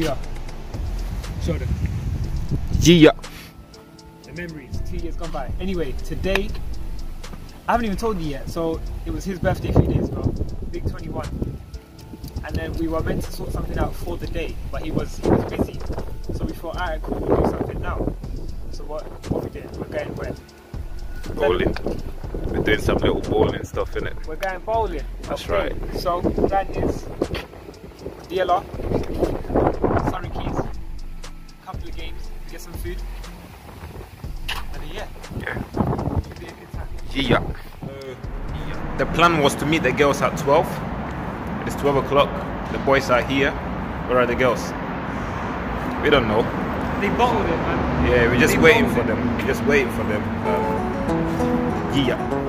we are. Show them. Yeah. The memories, two years gone by. Anyway, today, I haven't even told you yet. So it was his birthday a few days ago, big 21, and then we were meant to sort something out for the day, but he was he was busy. So we thought, alright, cool, we'll do something now. So what what we did? We're going where? Bowling. We're doing some little bowling stuff in it. We're going bowling. That's right. So that is DLR, get some food, and yeah, Yeah. it'll be a good time. Yeah. The plan was to meet the girls at 12. It's 12 o'clock. The boys are here. Where are the girls? We don't know. They bottled it, man. Yeah, we're just They waiting for it. them. We're just waiting for them. Um, yeah.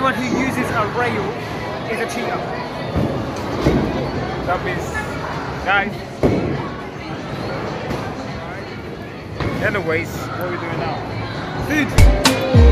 Anyone who uses a rail is a cheater. That means, guys. Anyways, what are we doing now? Food.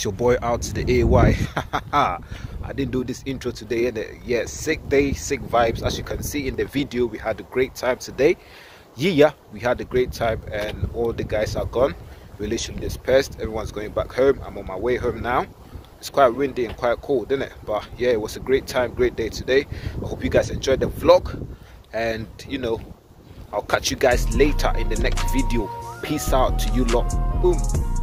It is your boy out to the AY. I didn't do this intro today, and yeah, sick day, sick vibes. As you can see in the video, we had a great time today. Yeah, we had a great time, and all the guys are gone. Literally dispersed. Everyone's going back home. I'm on my way home now. It's quite windy and quite cold, isn't it? But yeah, it was a great time, great day today. I hope you guys enjoyed the vlog, and you know, I'll catch you guys later in the next video. Peace out to you lot. Boom.